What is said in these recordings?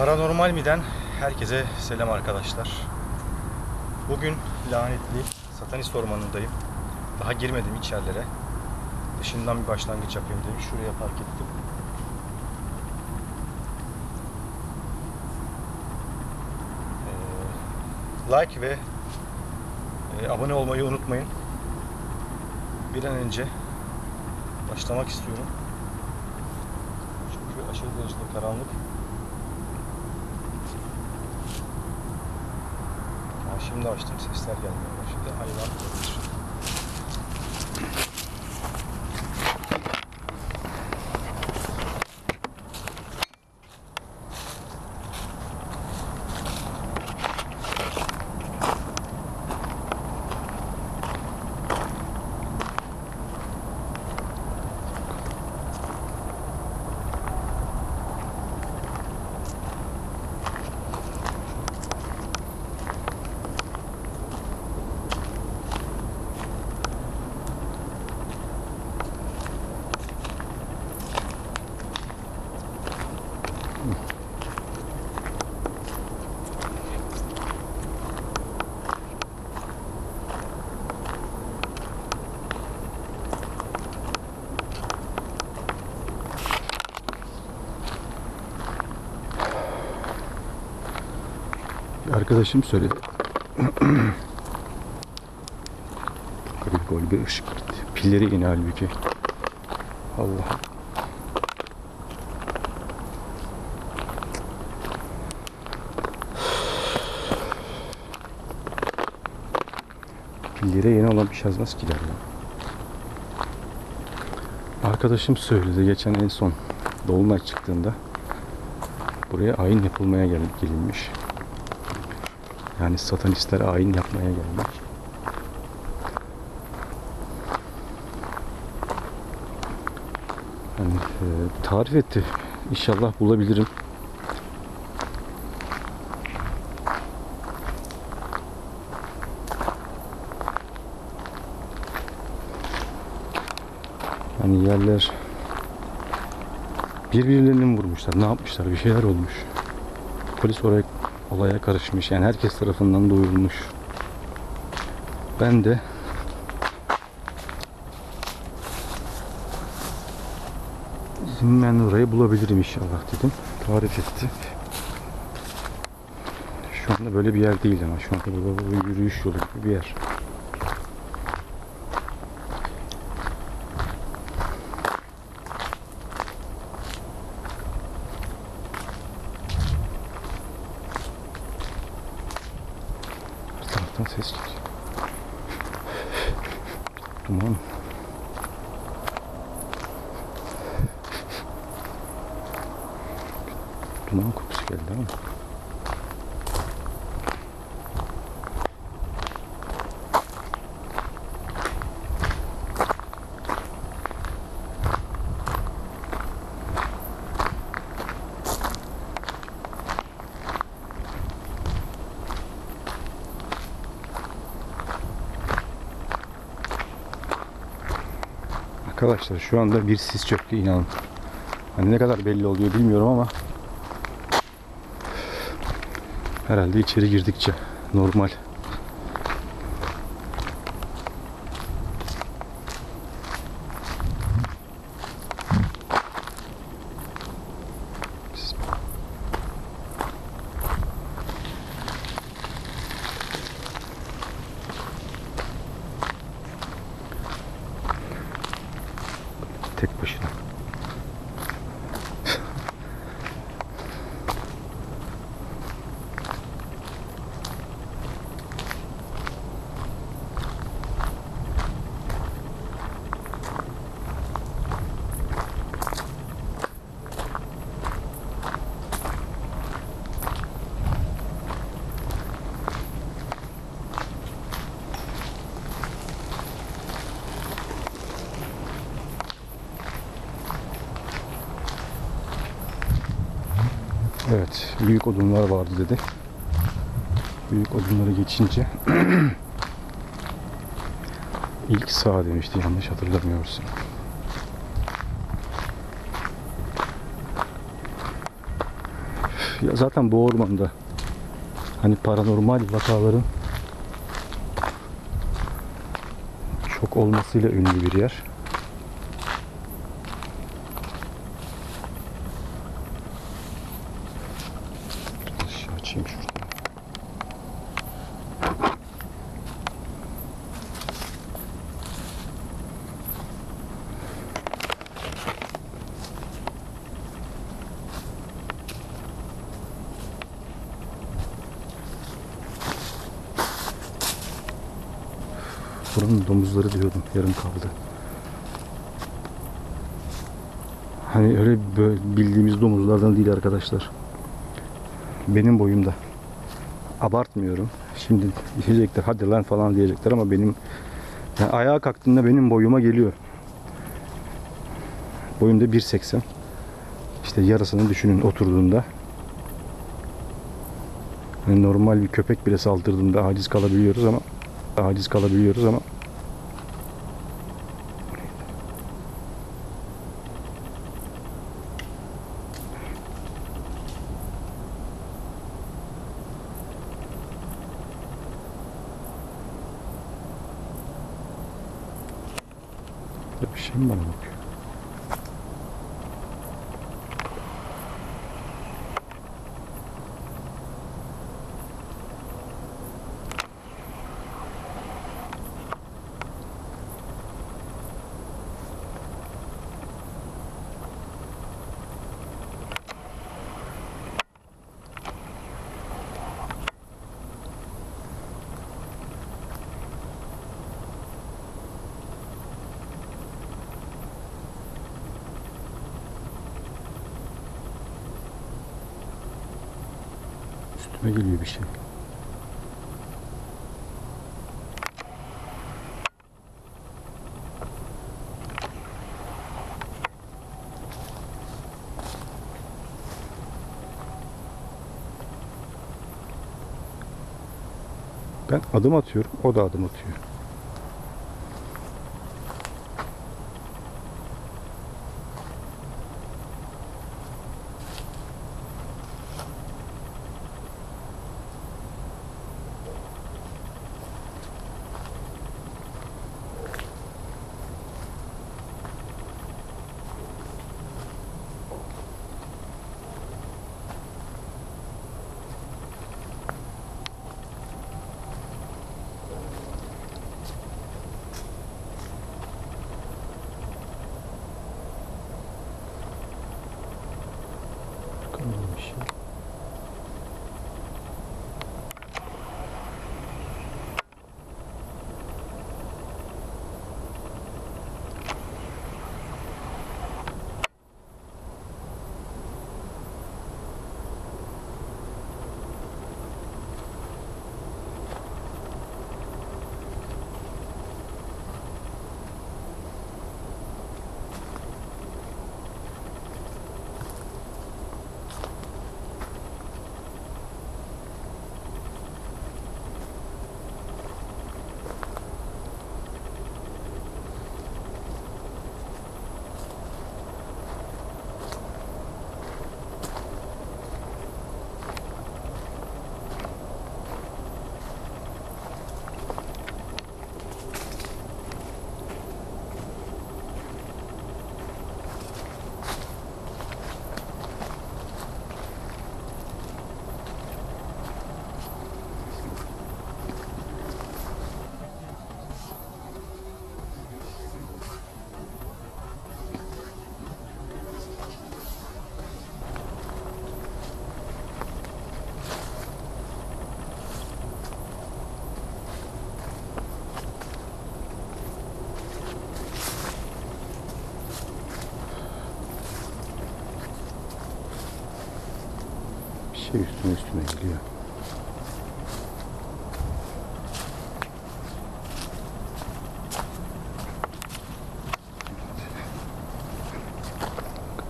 Paranormal Mi'den herkese selam arkadaşlar. Bugün lanetli satanist ormanındayım. Daha girmedim içerilere. Dışından bir başlangıç yapayım dedim. Şuraya park ettim. Ee, like ve e, abone olmayı unutmayın. Bir an önce başlamak istiyorum. Çünkü aşırı derecede karanlık. Şimdi açtım sesler gelmeye başladı. Hayvan arkadaşım söyledi. Garip gol bir ışık gitti. Pilleri yine halbuki. Allah. Pillere yeni olan bir şey yazmaz ki galiba. Arkadaşım söyledi geçen en son Dolunay çıktığında buraya ayin yapılmaya gel gelinmiş. Yani satanistler ayin yapmaya gelmiş. Yani e, tarif etti. İnşallah bulabilirim. Hani yerler birbirlerini vurmuşlar? Ne yapmışlar? Bir şeyler olmuş. Polis oraya olaya karışmış. Yani herkes tarafından duyurulmuş. Ben de ben orayı bulabilirim inşallah dedim. Tarif etti. Şu anda böyle bir yer değil ama şu anda bir yürüyüş yolu gibi bir yer. Bir taraftan ses geliyor. Duman. Duman kokusu geldi ama. Arkadaşlar şu anda bir sis çöktü inanın. Hani ne kadar belli oluyor bilmiyorum ama herhalde içeri girdikçe normal. Büyük odunlar vardı dedi. Büyük odunları geçince ilk sağ demişti yanlış hatırlamıyorsun. Ya zaten bu ormanda hani paranormal vakaların çok olmasıyla ünlü bir yer. Arkadaşlar. Benim boyumda. Abartmıyorum. Şimdi diyecekler hadi lan falan diyecekler ama benim yani ayağa kalktığında benim boyuma geliyor. Boyum da 1.80. İşte yarısını düşünün oturduğunda. Hani normal bir köpek bile saldırdığında aciz kalabiliyoruz ama aciz kalabiliyoruz ama Burada bir şey mi bana bakıyor? Üstüme geliyor bir şey. Ben adım atıyorum, o da adım atıyor. Şey üstüne üstüne geliyor.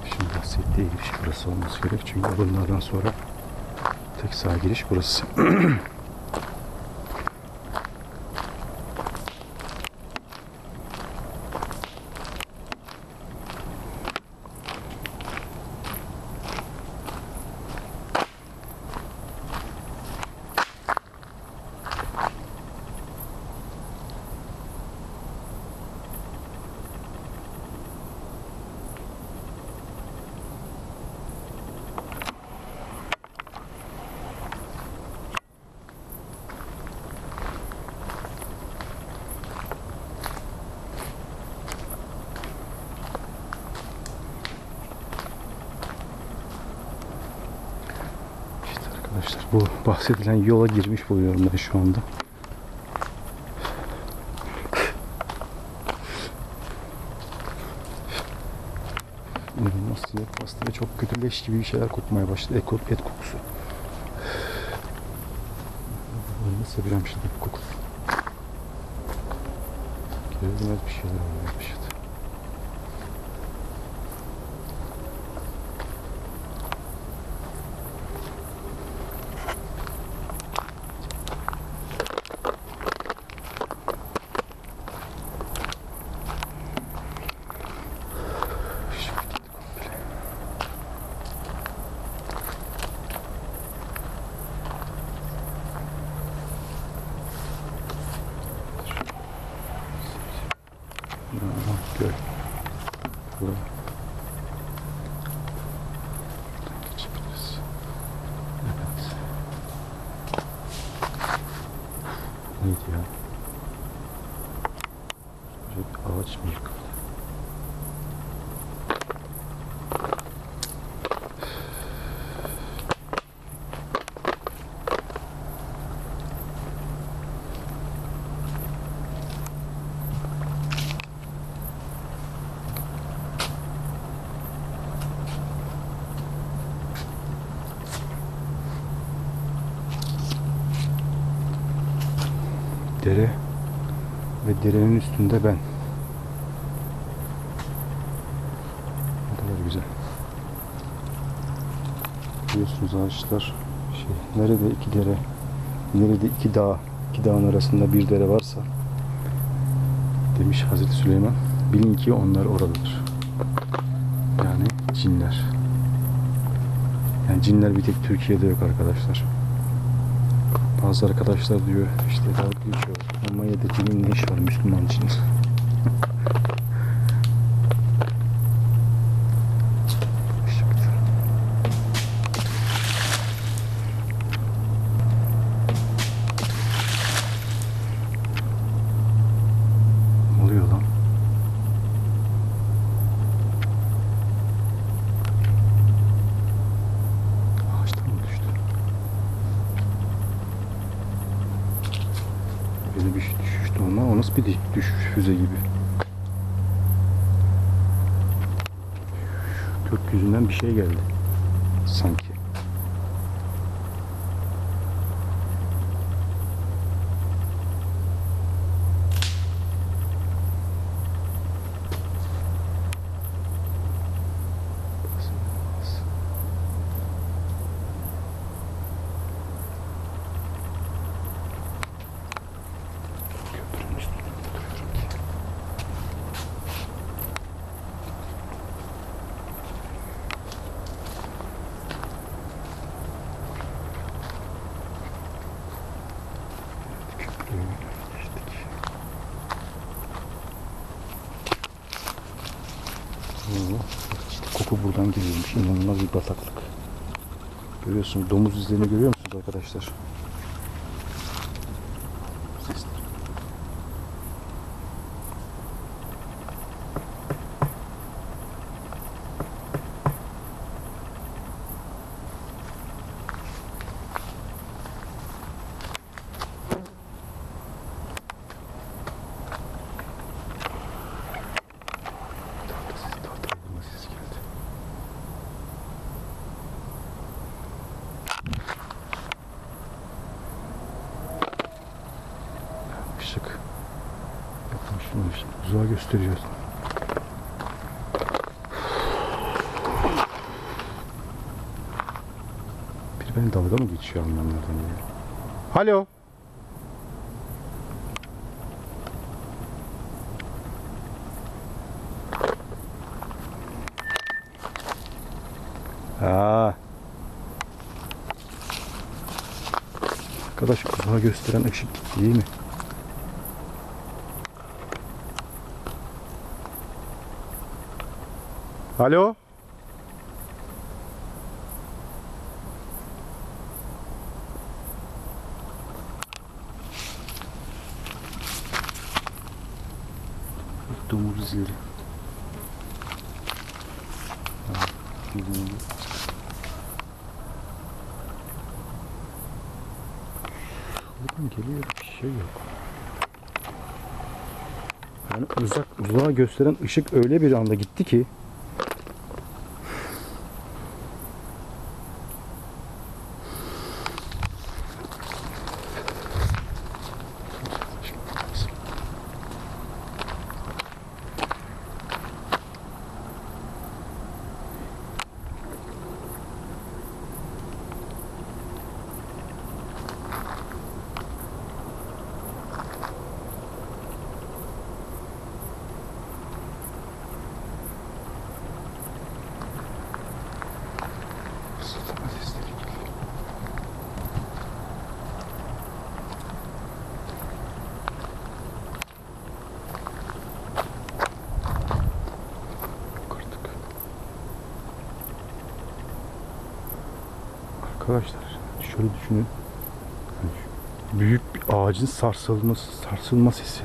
Şimdi bahsettiği giriş burası olması gerek. Çünkü bunlardan sonra tek sağ giriş burası. arkadaşlar. Bu bahsedilen yola girmiş buluyorum ben şu anda. İnanılmaz sıcak bastı ve çok kötü leş gibi bir şeyler kokmaya başladı. Et, et kokusu. Bunu seviyorum şimdi bu koku. Görülmez bir şeyler olmaya başladı. Aha, göl. Burada. Buradan geçebiliriz. Evet. Neydi ya? Şöyle bir ağaç mı yıkıldı? Dere ve derenin üstünde ben. Ne kadar güzel. Biliyorsunuz ağaçlar şey, nerede iki dere, nerede iki dağ, iki dağın arasında bir dere varsa demiş Hazreti Süleyman bilin ki onlar oradadır. Yani cinler. Yani cinler bir tek Türkiye'de yok arkadaşlar. Bazı arkadaşlar diyor işte dalga geçiyor. Almanya'da cinin ne iş var Müslüman cin? Şimdi. Ne oluyor lan? Ağaçtan mı düştü? Böyle bir şey düşüştü ama o nasıl bir di- düşüş füze gibi. Gökyüzünden bir şey geldi. Sanki. Köprünün üstünde duruyorum ki. Köprüyü geçtik. Oo, işte geliyormuş. İnanılmaz bir bataklık. Görüyorsunuz domuz izlerini görüyor musunuz arkadaşlar? Sesler. Tahta sesi, tahta vurma sesi geldi. Işık. Yaklaşmış. Uzağa gösteriyor. Biri beni dalga mı geçiyor anlamlardan ya? Alo. Ha. Arkadaş uzağa gösteren ışık iyi mi? Alo? Domuz izleri. Gibi. Geliyor bir şey yok. Yani uzak uzağa gösteren ışık öyle bir anda gitti ki Arkadaşlar şöyle düşünün. Hani şu Büyük bir ağacın sarsılması, sarsılma sesi.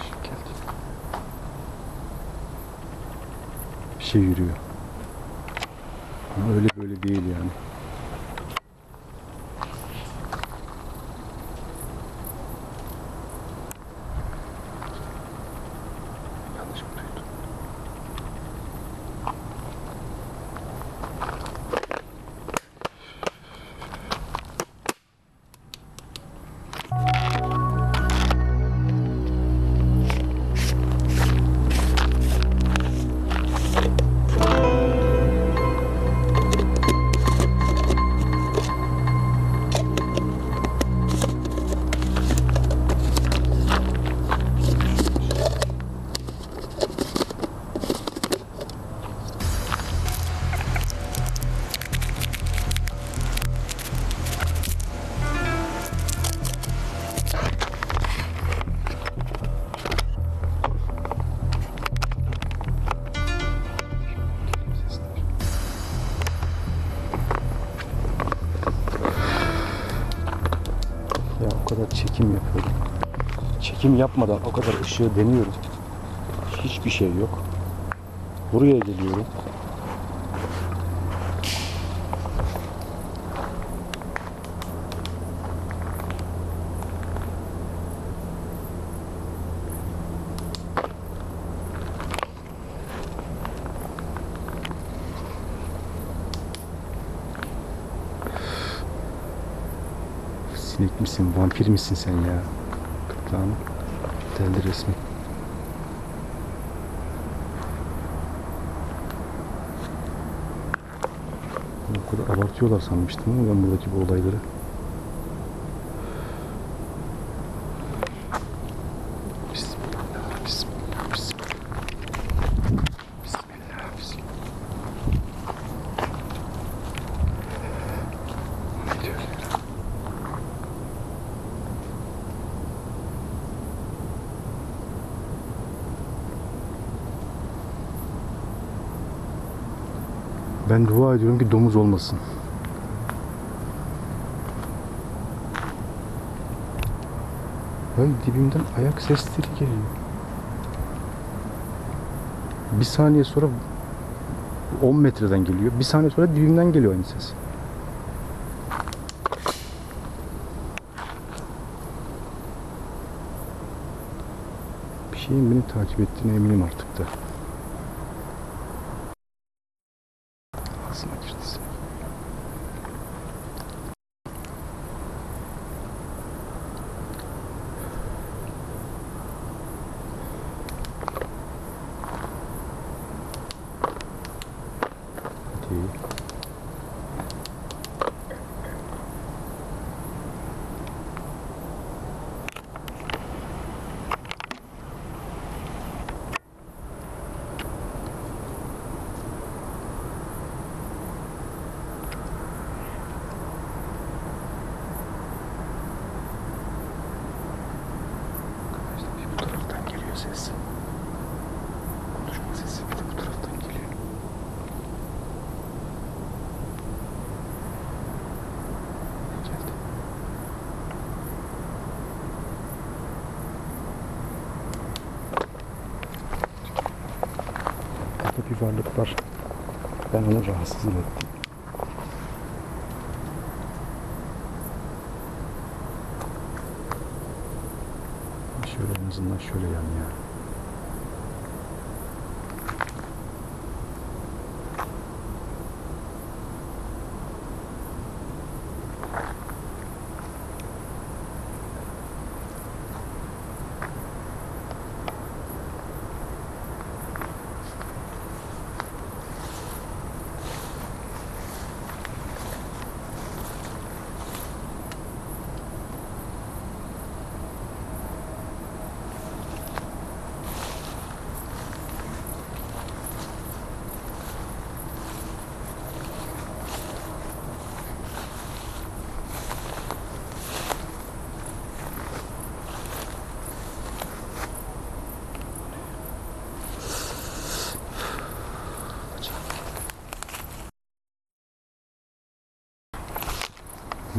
Işık geldi. Bir şey yürüyor. Ama öyle böyle değil yani. Çekim yapmadan o kadar ışığı deniyorum. Hiçbir şey yok. Buraya geliyorum. Sinek misin, vampir misin sen ya? Gırtlağını deldi resmi. O kadar abartıyorlar sanmıştım ama ben buradaki bu olayları. Bismillah, bismillah, bismillah. Bismillah, bismillah. Ne diyor ya? Ben dua ediyorum ki domuz olmasın. Ay dibimden ayak sesleri geliyor. Bir saniye sonra 10 metreden geliyor. Bir saniye sonra dibimden geliyor aynı ses. Bir şeyin beni takip ettiğine eminim artık da. Ağzıma girdi sinek. Hadi. ses. Konuşma sesi bir de bu taraftan geliyor. Geldi. Burada bir varlık var. Ben onu rahatsız ettim. Şöyle en azından şöyle yan ya.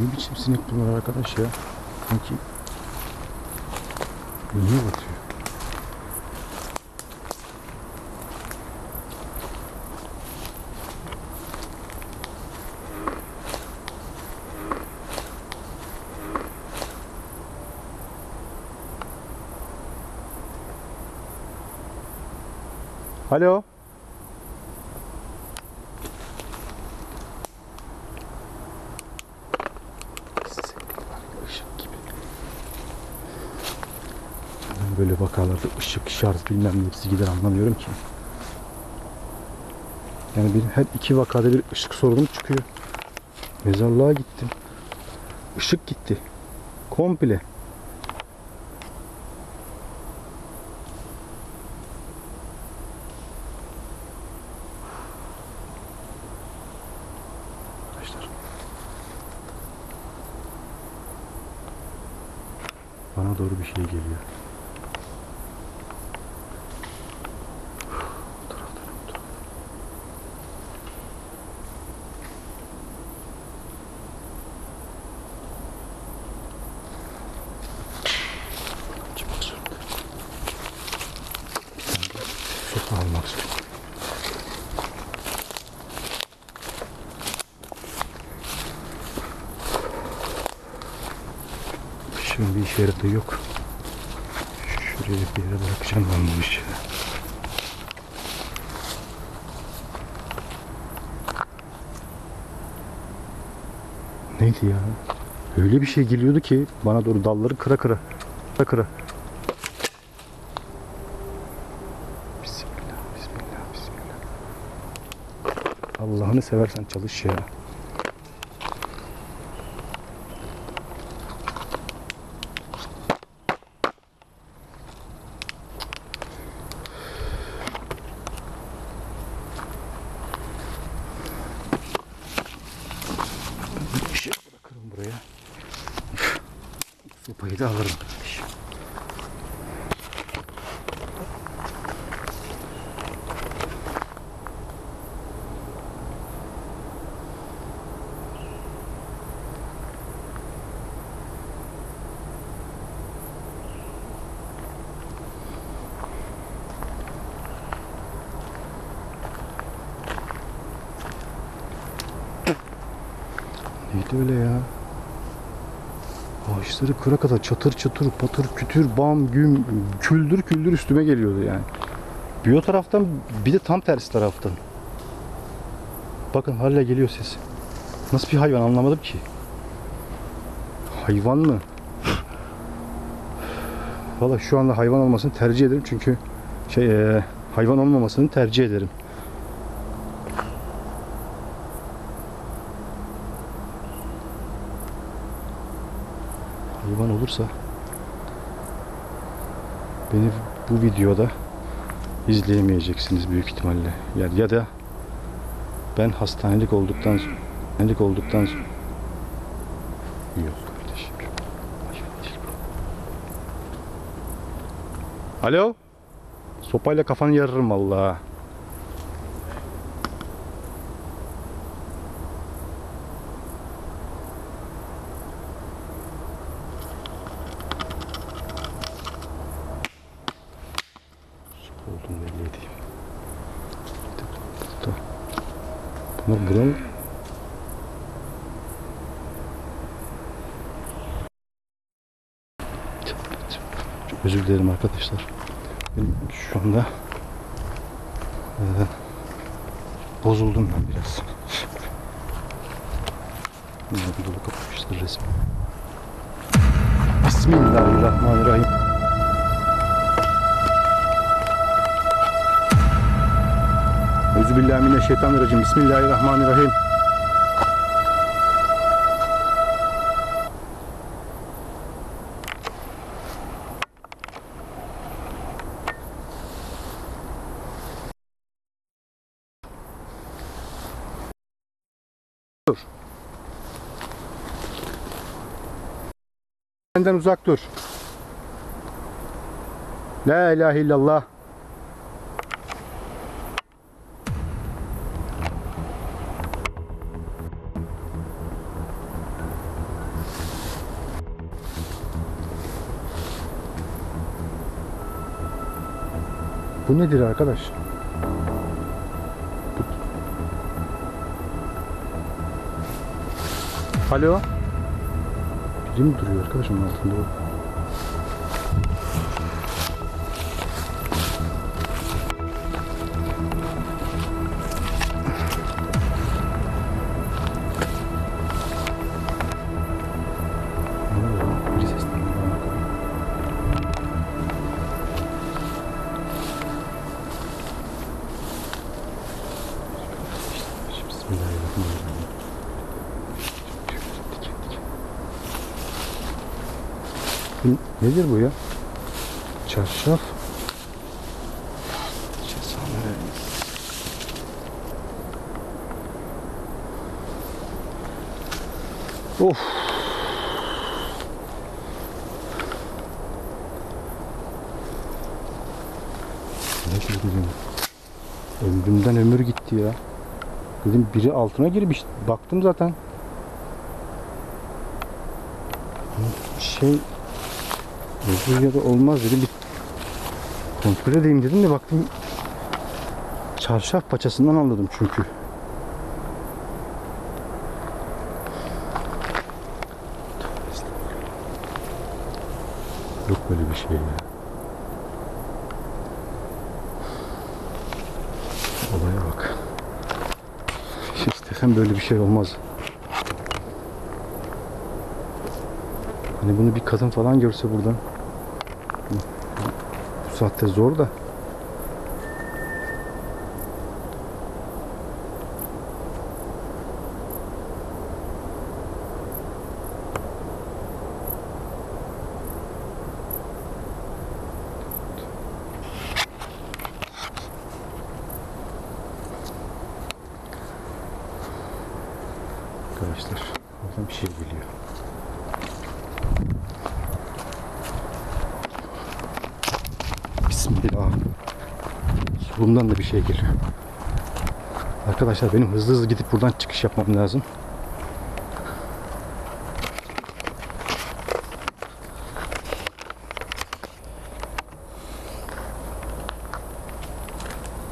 Ne biçim sinek bunlar arkadaş ya? Sanki niye batıyor? Alo. Işık gibi. Vakalarda ışık, şarj bilmem ne hepsi gider anlamıyorum ki. Yani bir, her iki vakada bir ışık sorunum çıkıyor. Mezarlığa gittim. Işık gitti. Komple. Bana doğru bir şey geliyor. Bu taraftan, bu taraftan. Çıkmak zorunda. Bir tane de sopa almak zorunda. Şimdi bir yaradığı yok. Şuraya bir yere bırakacağım ben bu işi. Neydi ya? Öyle bir şey geliyordu ki bana doğru dalları kıra kıra. Kıra kıra. Bismillah, bismillah, bismillah. Allah'ını seversen çalış ya. Bir şey bırakırım buraya. Sopayı da alırım. kardeşim. Neydi öyle ya? Ağaçları kıra kadar çatır çatır patır kütür bam güm küldür küldür üstüme geliyordu yani. Bir o taraftan bir de tam tersi taraftan. Bakın hala geliyor ses. Nasıl bir hayvan anlamadım ki. Hayvan mı? Valla şu anda hayvan olmasını tercih ederim çünkü şey eee, hayvan olmamasını tercih ederim. Hayvan olursa beni bu videoda izleyemeyeceksiniz büyük ihtimalle. Ya, ya da ben hastanelik olduktan hastanelik olduktan sonra yok kardeşim. Bu. Alo? Sopayla kafanı yarırım valla. Su olduğunu belli edeyim. Burada. Bunlar Çok özür dilerim arkadaşlar. Şu anda eee, bozuldum ben biraz. Bir dolu kapatmıştır resmi. Bismillahirrahmanirrahim. Euzubillahimineşşeytanirracim. Bismillahirrahmanirrahim. Dur. Benden uzak dur. La ilahe illallah. Bu nedir arkadaş? Alo. Biri mi duruyor arkadaşım altında Ömrümden ömür gitti ya. Dedim biri altına girmiş. Baktım zaten. Şey ya da olmaz dedim. Bir kontrol edeyim dedim de baktım çarşaf paçasından anladım çünkü. Yok böyle bir şey ya. Olaya bak. İstesem böyle bir şey olmaz. Hani bunu bir kadın falan görse buradan. Bu saatte zor da. Arkadaşlar oradan bir şey geliyor. Bismillah. Solumdan da bir şey geliyor. Arkadaşlar benim hızlı hızlı gidip buradan çıkış yapmam lazım.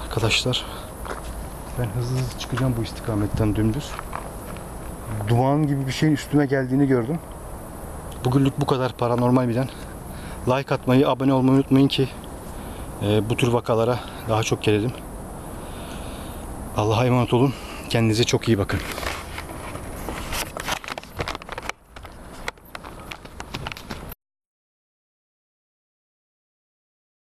Arkadaşlar ben hızlı hızlı çıkacağım bu istikametten dümdüz. Duman gibi bir şeyin üstüme geldiğini gördüm. Bugünlük bu kadar paranormal bilen. Like atmayı, abone olmayı unutmayın ki e, bu tür vakalara daha çok gelelim. Allah'a emanet olun. Kendinize çok iyi bakın.